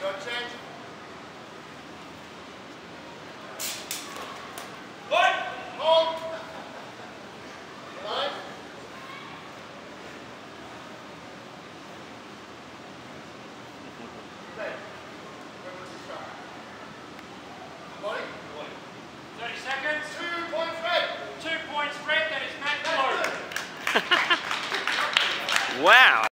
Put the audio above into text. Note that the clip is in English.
One. Hold. 30 seconds. Two points red. Two points red. That is Matt Wow.